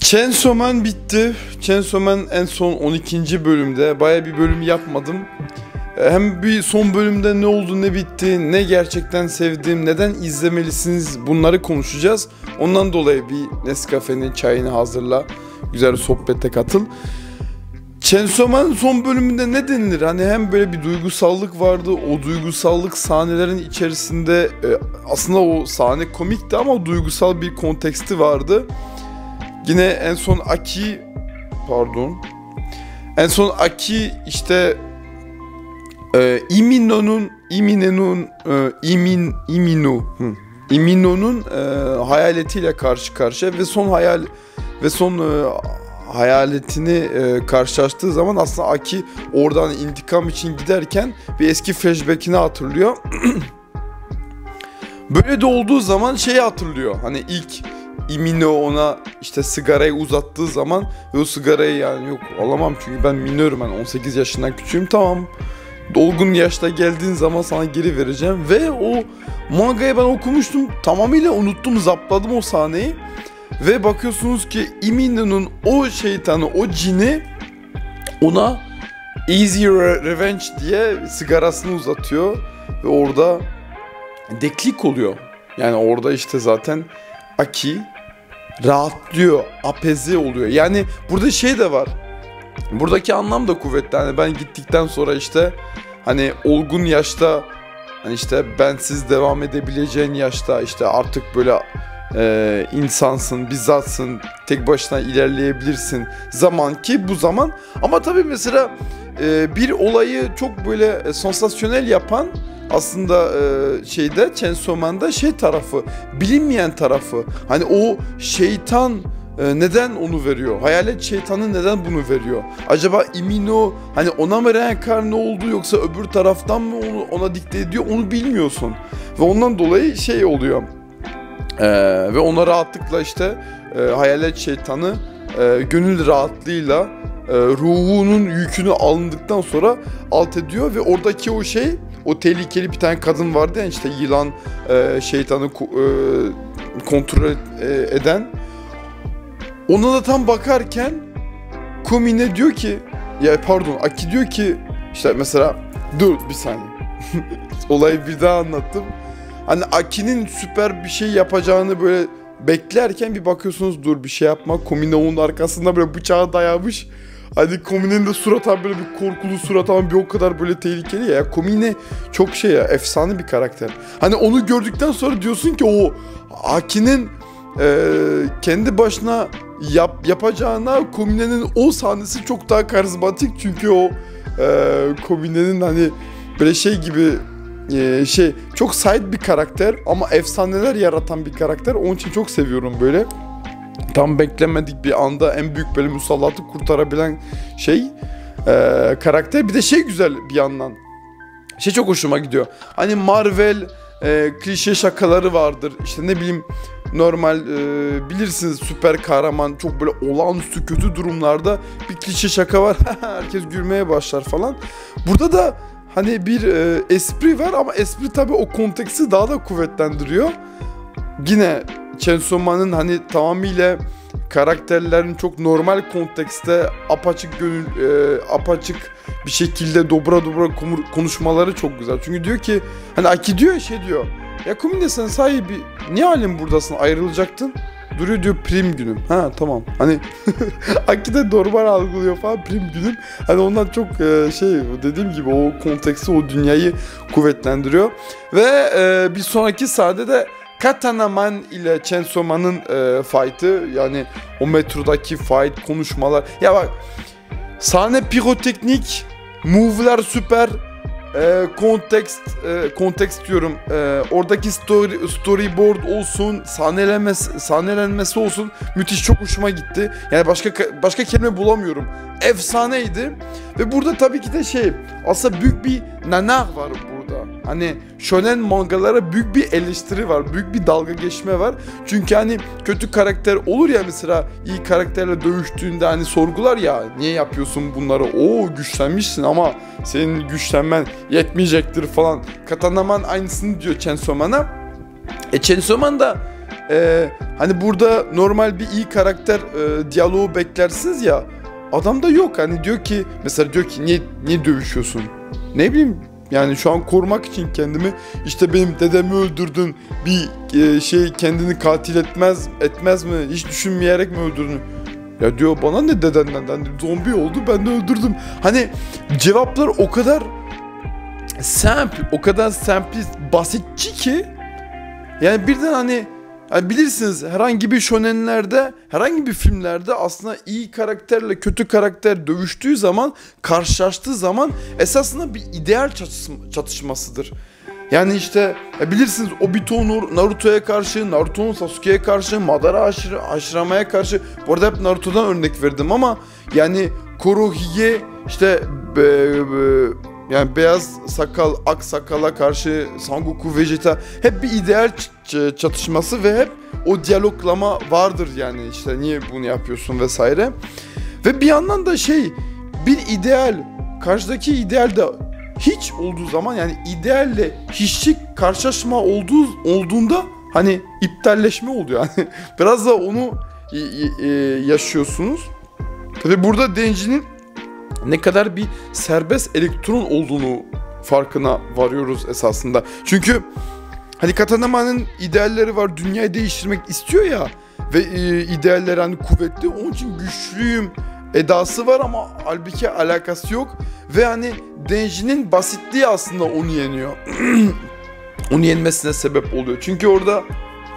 Chainsaw Man bitti. Chainsaw Man en son 12. bölümde. Baya bir bölüm yapmadım. Ee, Hem bir son bölümde ne oldu ne bitti, ne gerçekten sevdim, neden izlemelisiniz bunları konuşacağız. Ondan dolayı bir Nescafe'nin çayını hazırla, güzel bir sohbete katıl. Chainsaw son bölümünde ne denilir? Hani hem böyle bir duygusallık vardı. O duygusallık sahnelerin içerisinde e, aslında o sahne komikti ama duygusal bir konteksti vardı. Yine en son Aki pardon. En son Aki işte e, Imino'nun Imino'nun e, Imin Imino hı. Imino'nun e, hayaletiyle karşı karşıya ve son hayal ve son e, hayaletini e, karşılaştığı zaman aslında Aki oradan intikam için giderken bir eski flashback'ini hatırlıyor. Böyle de olduğu zaman şeyi hatırlıyor. Hani ilk Imino ona işte sigarayı uzattığı zaman ve o sigarayı yani yok alamam çünkü ben minörüm ben 18 yaşından küçüğüm tamam. Dolgun yaşta geldiğin zaman sana geri vereceğim. Ve o mangayı ben okumuştum tamamıyla unuttum zapladım o sahneyi. Ve bakıyorsunuz ki Imino'nun o şeytanı o cini ona Easy Re- Revenge diye sigarasını uzatıyor ve orada deklik oluyor. Yani orada işte zaten Aki rahatlıyor, apeze oluyor. Yani burada şey de var. Buradaki anlam da kuvvetli. Hani ben gittikten sonra işte hani olgun yaşta hani işte bensiz devam edebileceğin yaşta işte artık böyle e, insansın, bizzatsın, tek başına ilerleyebilirsin zaman ki bu zaman. Ama tabii mesela e, bir olayı çok böyle e, sansasyonel yapan aslında e, şeyde Chainsaw şey tarafı, bilinmeyen tarafı. Hani o şeytan e, neden onu veriyor? Hayalet şeytanı neden bunu veriyor? Acaba Imino hani ona mı reenkarne oldu yoksa öbür taraftan mı onu ona dikte ediyor onu bilmiyorsun. Ve ondan dolayı şey oluyor. Ee, ve ona rahatlıkla işte e, hayalet şeytanı e, gönül rahatlığıyla e, ruhunun yükünü alındıktan sonra alt ediyor ve oradaki o şey o tehlikeli bir tane kadın vardı ya işte yılan e, şeytanı e, kontrol e, eden ona da tam bakarken Komine diyor ki ya pardon Aki diyor ki işte mesela dur bir saniye olayı bir daha anlattım hani Aki'nin süper bir şey yapacağını böyle beklerken bir bakıyorsunuz dur bir şey yapma. Komine onun arkasında böyle bıçağı dayamış. Hani Komine'nin de suratı abi böyle bir korkulu surat ama bir o kadar böyle tehlikeli ya. Komine çok şey ya efsane bir karakter. Hani onu gördükten sonra diyorsun ki o Aki'nin e, kendi başına yap, yapacağına Komine'nin o sahnesi çok daha karizmatik çünkü o e, Komine'nin hani böyle şey gibi e, şey çok side bir karakter ama efsaneler yaratan bir karakter. Onun için çok seviyorum böyle. Tam beklemedik bir anda en büyük böyle musallatı kurtarabilen şey e, karakter. Bir de şey güzel bir yandan. Şey çok hoşuma gidiyor. Hani Marvel e, klişe şakaları vardır. İşte ne bileyim normal e, bilirsiniz süper kahraman çok böyle olağanüstü kötü durumlarda bir klişe şaka var. Herkes gülmeye başlar falan. Burada da hani bir e, espri var ama espri tabii o konteksti daha da kuvvetlendiriyor. Yine Chainsaw Man'ın hani tamamıyla karakterlerin çok normal kontekste apaçık gönül e, apaçık bir şekilde dobra dobra konuşmaları çok güzel. Çünkü diyor ki hani Aki diyor şey diyor. Ya Kumine sen sahibi niye halin buradasın ayrılacaktın? Duruyor diyor prim günüm. Ha tamam. Hani Aki de normal algılıyor falan prim günüm. Hani ondan çok e, şey dediğim gibi o konteksti o dünyayı kuvvetlendiriyor. Ve e, bir sonraki sahnede de Katana Man ile Chainsaw e, fight'ı yani o metrodaki fight konuşmalar. Ya bak sahne piroteknik, move'lar süper, e, kontekst, e, kontekst diyorum. E, oradaki story, storyboard olsun, sahnelenmesi, sahnelenmesi olsun müthiş çok hoşuma gitti. Yani başka başka kelime bulamıyorum. Efsaneydi. Ve burada tabii ki de şey aslında büyük bir nanar var burada. Hani shonen mangalara büyük bir eleştiri var. Büyük bir dalga geçme var. Çünkü hani kötü karakter olur ya mesela iyi karakterle dövüştüğünde hani sorgular ya niye yapıyorsun bunları? Oo güçlenmişsin ama senin güçlenmen yetmeyecektir falan. Katanaman aynısını diyor Chainsaw Man'a. E Chainsaw Man da e, hani burada normal bir iyi karakter e, diyaloğu beklersiniz ya adamda yok hani diyor ki mesela diyor ki niye niye dövüşüyorsun ne bileyim yani şu an korumak için kendimi işte benim dedemi öldürdün bir e, şey kendini katil etmez etmez mi hiç düşünmeyerek mi öldürdün? Ya diyor bana ne dedenden hani zombi oldu ben de öldürdüm. Hani cevaplar o kadar simple o kadar simplist basitçi ki yani birden hani yani bilirsiniz herhangi bir shonenlerde, herhangi bir filmlerde aslında iyi karakterle kötü karakter dövüştüğü zaman, karşılaştığı zaman esasında bir ideal çatışmasıdır. Yani işte ya bilirsiniz Obito Naruto'ya karşı, Naruto'nun Sasuke'ye karşı, Madara Hashirama'ya karşı. Bu arada hep Naruto'dan örnek verdim ama yani Kurohige işte be, be, yani beyaz sakal, ak sakala karşı Sangoku, Vegeta hep bir ideal çatışması ve hep o diyaloglama vardır yani işte niye bunu yapıyorsun vesaire. Ve bir yandan da şey bir ideal karşıdaki ideal de hiç olduğu zaman yani idealle hiçlik karşılaşma olduğu olduğunda hani iptalleşme oluyor yani biraz da onu yaşıyorsunuz. Tabi burada Denji'nin ne kadar bir serbest elektron olduğunu farkına varıyoruz esasında. Çünkü hani Katanama'nın idealleri var dünyayı değiştirmek istiyor ya ve e, idealleri hani kuvvetli onun için güçlüyüm edası var ama halbuki alakası yok ve hani Denji'nin basitliği aslında onu yeniyor. onu yenmesine sebep oluyor. Çünkü orada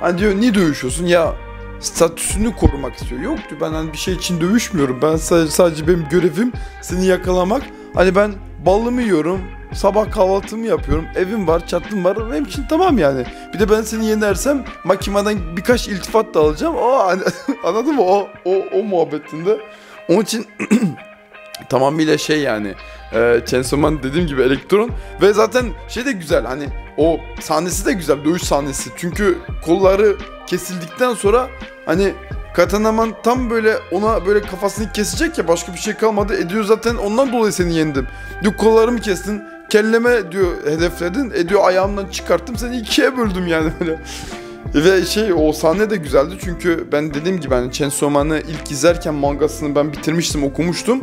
hani diyor niye dövüşüyorsun ya statüsünü korumak istiyor. Yok diyor ben hani bir şey için dövüşmüyorum. Ben sadece, sadece benim görevim seni yakalamak. Hani ben ballımı yiyorum. Sabah kahvaltımı yapıyorum. Evim var, çatım var. Benim için tamam yani. Bir de ben seni yenersem makimadan birkaç iltifat da alacağım. O hani, anladın mı? O o o muhabbetinde. Onun için tamamıyla şey yani e, Chainsaw Man dediğim gibi elektron ve zaten şey de güzel hani o sahnesi de güzel dövüş sahnesi çünkü kolları kesildikten sonra hani Katanaman tam böyle ona böyle kafasını kesecek ya başka bir şey kalmadı. Ediyor zaten ondan dolayı seni yendim. Diyor kollarımı kestin. Kelleme diyor hedefledin. E diyor ayağımdan çıkarttım seni ikiye böldüm yani böyle. Ve şey o sahne de güzeldi çünkü ben dediğim gibi hani Chainsaw Man'ı ilk izlerken mangasını ben bitirmiştim okumuştum.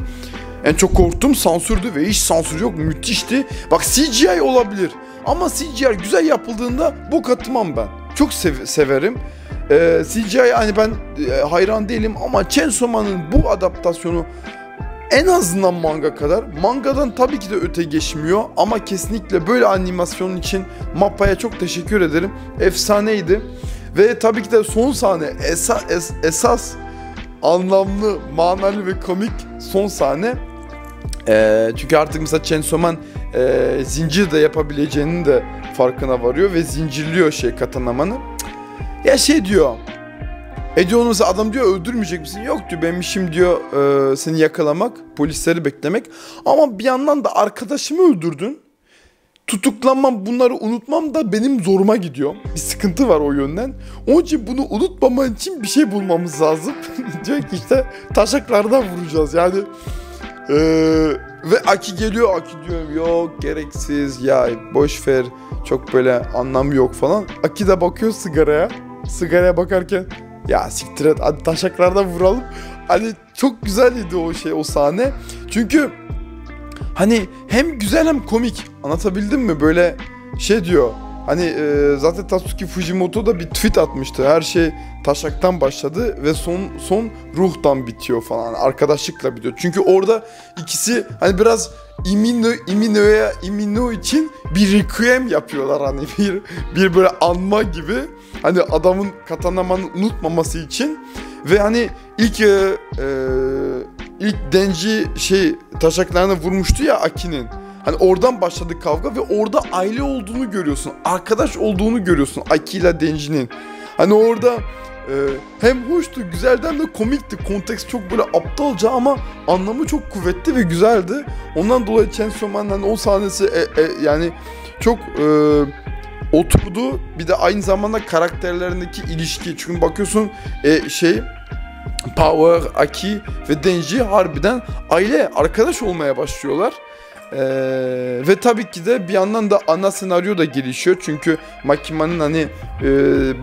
En çok korktum sansürdü ve hiç sansür yok müthişti. Bak CGI olabilir ama CGI güzel yapıldığında bu katmam ben. Çok sev- severim. Ee, CGI hani ben e, hayran değilim ama Chainsaw Man'ın bu adaptasyonu en azından manga kadar. Mangadan tabii ki de öte geçmiyor ama kesinlikle böyle animasyon için Mappa'ya çok teşekkür ederim. Efsaneydi. Ve tabii ki de son sahne esa, es, esas anlamlı, manalı ve komik son sahne. Ee, çünkü artık mesela Chainsaw Man e, zincir de yapabileceğinin de farkına varıyor ve zincirliyor şey Katanaman'ı. Ya şey diyor. Ediyor onu adam diyor öldürmeyecek misin? Yok diyor benim işim diyor e, seni yakalamak, polisleri beklemek. Ama bir yandan da arkadaşımı öldürdün. Tutuklanmam bunları unutmam da benim zoruma gidiyor. Bir sıkıntı var o yönden. Onun için bunu unutmaman için bir şey bulmamız lazım. diyor ki işte taşaklardan vuracağız yani. Ee, ve Aki geliyor Aki diyor yok gereksiz ya boş ver çok böyle anlam yok falan. Aki de bakıyor sigaraya. Sigaraya bakarken ya siktir et hadi taşaklarda vuralım. Hani çok güzeldi o şey o sahne. Çünkü hani hem güzel hem komik. Anlatabildim mi? Böyle şey diyor. Hani e, zaten Tatsuki Fujimoto da bir tweet atmıştı. Her şey taşaktan başladı ve son son ruhtan bitiyor falan. Arkadaşlıkla bitiyor. Çünkü orada ikisi hani biraz Imino, Imino'ya Imino için bir requiem yapıyorlar hani bir bir böyle anma gibi. Hani adamın katanamanı unutmaması için ve hani ilk e, e, ilk Denji şey taşaklarına vurmuştu ya Aki'nin. Hani oradan başladı kavga ve orada aile olduğunu görüyorsun. Arkadaş olduğunu görüyorsun Aki ile Denji'nin. Hani orada e, hem hoştu, güzelden de komikti. Konteks çok böyle aptalca ama anlamı çok kuvvetli ve güzeldi. Ondan dolayı Chainsaw Man'ın hani o sahnesi e, e, yani çok e, oturdu. Bir de aynı zamanda karakterlerindeki ilişki. Çünkü bakıyorsun e, şey Power, Aki ve Denji harbiden aile, arkadaş olmaya başlıyorlar. Ee, ve tabii ki de bir yandan da ana senaryo da gelişiyor. Çünkü Makima'nın hani e,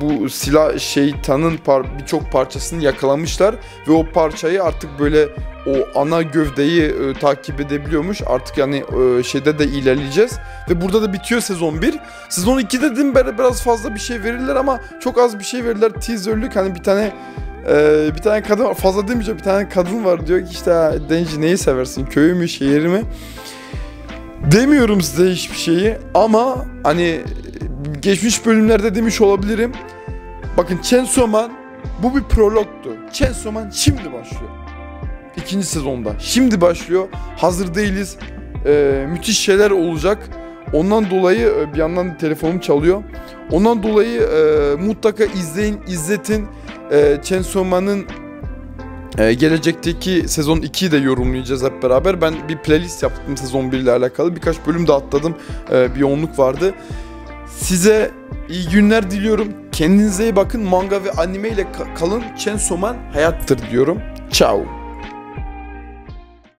bu silah şeytanın par- birçok parçasını yakalamışlar. Ve o parçayı artık böyle o ana gövdeyi e, takip edebiliyormuş. Artık yani e, şeyde de ilerleyeceğiz. Ve burada da bitiyor sezon 1. Sezon 2'de dedim biraz fazla bir şey verirler ama çok az bir şey verirler. Teaserlük hani bir tane e, bir tane kadın. Fazla demeyeceğim. Bir tane kadın var diyor ki işte "Ha, Denji neyi seversin? Köyü mü şehri mi? Demiyorum size hiçbir şeyi ama hani geçmiş bölümlerde demiş olabilirim. Bakın Chainsaw Man bu bir prologtu. Chainsaw Man şimdi başlıyor. İkinci sezonda. Şimdi başlıyor. Hazır değiliz. Ee, müthiş şeyler olacak. Ondan dolayı e, bir yandan telefonum çalıyor. Ondan dolayı e, mutlaka izleyin, izletin. E, Chainsaw Man'ın e, gelecekteki sezon 2'yi de yorumlayacağız hep beraber. Ben bir playlist yaptım sezon 1 ile alakalı. Birkaç bölüm de atladım. E, bir yoğunluk vardı. Size iyi günler diliyorum. Kendinize iyi bakın. Manga ve anime ile ka- kalın. Chainsaw Man hayattır diyorum. Ciao.